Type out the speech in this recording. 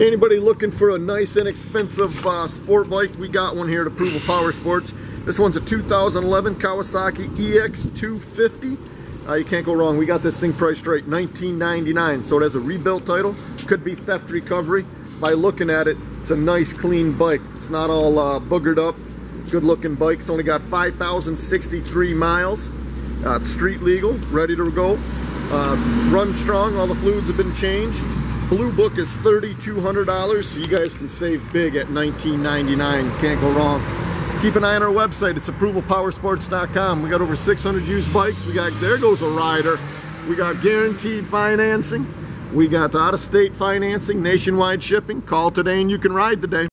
Anybody looking for a nice inexpensive uh, sport bike? We got one here at Approval Power Sports. This one's a 2011 Kawasaki EX250. Uh, you can't go wrong. We got this thing priced right, 19.99. So it has a rebuilt title. Could be theft recovery. By looking at it, it's a nice clean bike. It's not all uh, boogered up. Good looking bike. It's only got 5,063 miles. Uh, it's street legal, ready to go. Uh, run strong. All the fluids have been changed. Blue Book is $3,200, so you guys can save big at $19.99. Can't go wrong. Keep an eye on our website. It's approvalpowersports.com. We got over 600 used bikes. We got, there goes a rider. We got guaranteed financing. We got out-of-state financing, nationwide shipping. Call today and you can ride today.